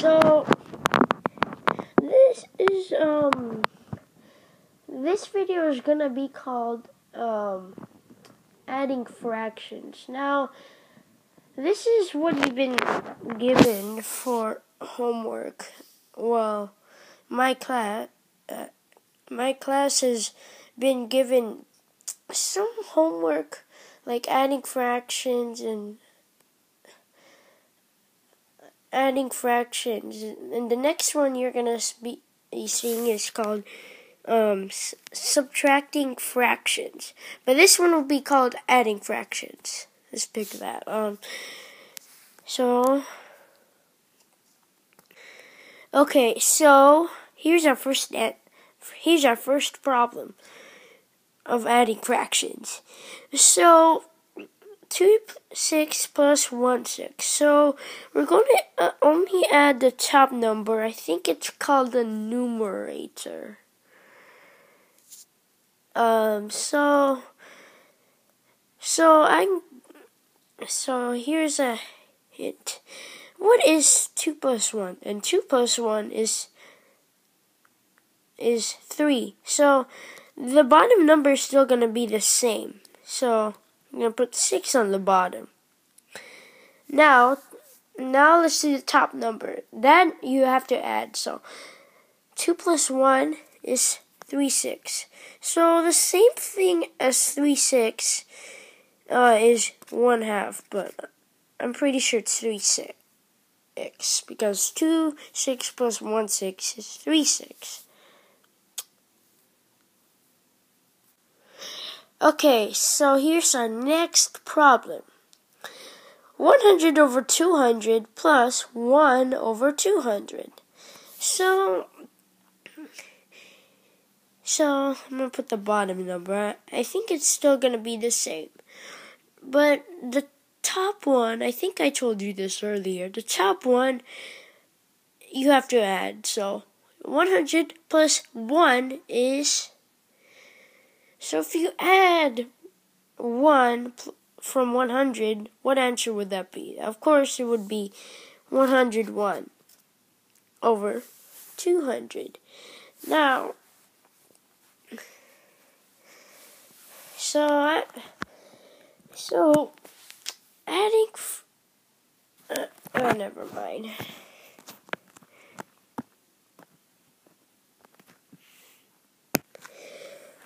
So this is um this video is gonna be called um adding fractions. Now this is what you've been given for homework. Well, my class uh, my class has been given some homework like adding fractions and adding fractions. And the next one you're going to be seeing is called um, s- subtracting fractions. But this one will be called adding fractions. Let's pick that. Um, so, okay, so here's our first here's our first problem of adding fractions. So 2 6 plus 1 6. So we're going to uh, only add the top number. I think it's called the numerator. Um, so, so I'm, so here's a hint. What is 2 plus 1? And 2 plus 1 is, is 3. So the bottom number is still going to be the same. So, I'm going to put 6 on the bottom. Now, now let's do the top number. Then you have to add. So, 2 plus 1 is 3 6. So, the same thing as 3 6 uh, is 1 half, but I'm pretty sure it's 3 6. Because 2 6 plus 1 6 is 3 6. Okay, so here's our next problem. 100 over 200 plus 1 over 200. So, so I'm going to put the bottom number. I think it's still going to be the same. But the top one, I think I told you this earlier. The top one, you have to add. So, 100 plus 1 is so if you add 1 from 100, what answer would that be? Of course, it would be 101 over 200. Now, so I, so adding, uh, oh, never mind.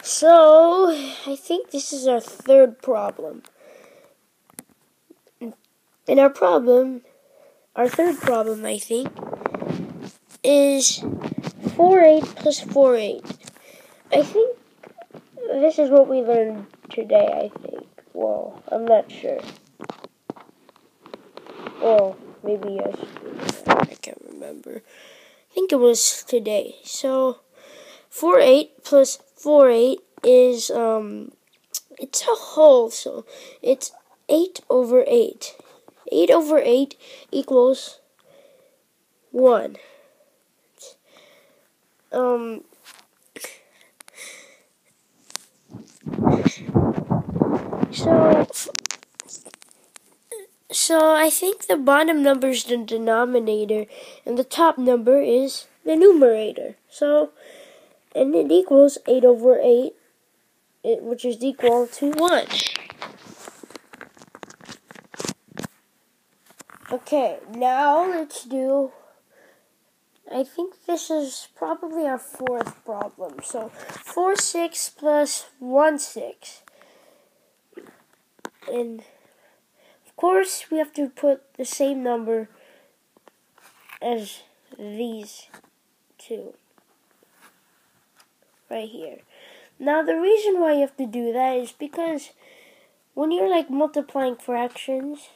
So, I think this is our third problem. And our problem, our third problem, I think, is 4 8 plus 4 8. I think this is what we learned today, I think. Well, I'm not sure. Well, maybe yesterday. I can't remember. I think it was today. So, 4 8 plus 4 8 is, um, it's a whole, so it's 8 over 8. 8 over 8 equals 1. Um, so, so I think the bottom number is the denominator and the top number is the numerator. So, and it equals 8 over 8, which is equal to 1. Okay, now let's do, I think this is probably our fourth problem. So, 4 6 plus 1 6. And, of course, we have to put the same number as these two right here. Now, the reason why you have to do that is because when you're like multiplying fractions,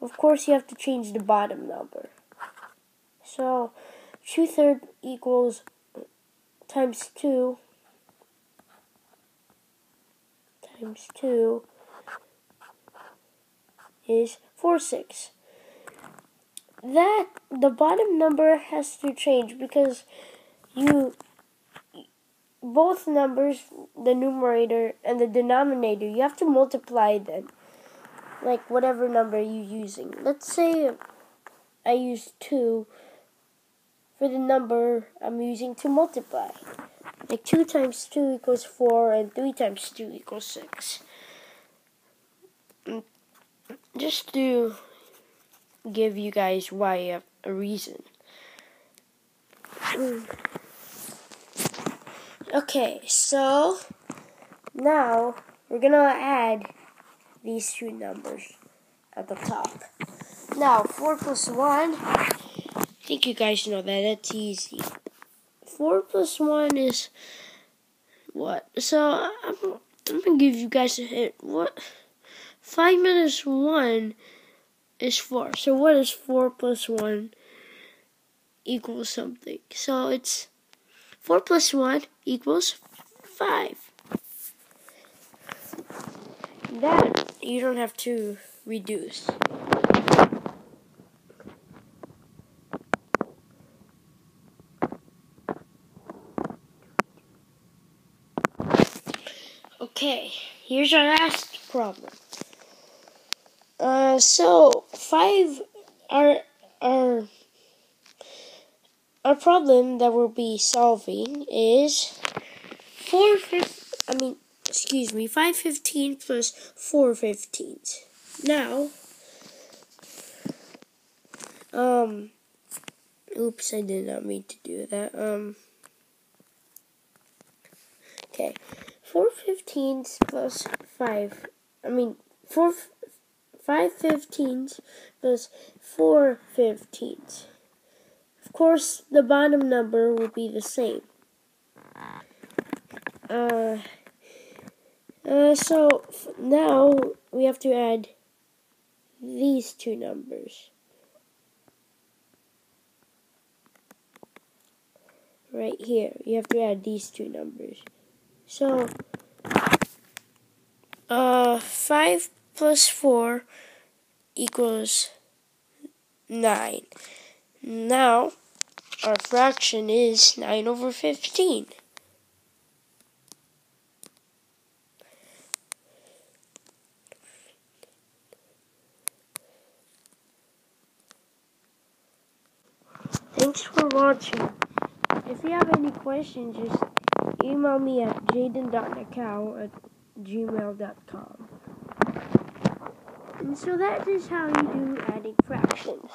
of course, you have to change the bottom number. So, 2 thirds equals times 2 times 2 is 4 6. That, the bottom number has to change because you both numbers, the numerator and the denominator, you have to multiply them. Like whatever number you're using. Let's say I use 2 for the number I'm using to multiply. Like 2 times 2 equals 4 and 3 times 2 equals 6. Mm, just to give you guys why a, a reason. Mm. Okay, so now we're gonna add these two numbers at the top. Now, 4 plus 1, I think you guys know that, that's easy. 4 plus 1 is what? So, I'm, I'm gonna give you guys a hint. What? 5 minus 1 is 4. So, what is 4 plus 1 equals something? So, it's 4 plus 1 equals 5. That you don't have to reduce. Okay, here's our last problem. Uh, so five, are, our our problem that we'll be solving is four fifth. I mean, excuse me, five fifteen plus four fifteens. Now, um, oops, I did not mean to do that. Um, okay. 4 15s plus 5. I mean, 4, 5 15s plus 4 15s. Of course, the bottom number will be the same. Uh, uh, so now we have to add these two numbers. Right here, you have to add these two numbers. So, uh, 5 plus 4 equals 9. Now, our fraction is 9 over 15. Thanks for watching. If you have any questions, just email me at jaden.nacow at gmail.com. And so that is how you do adding fractions.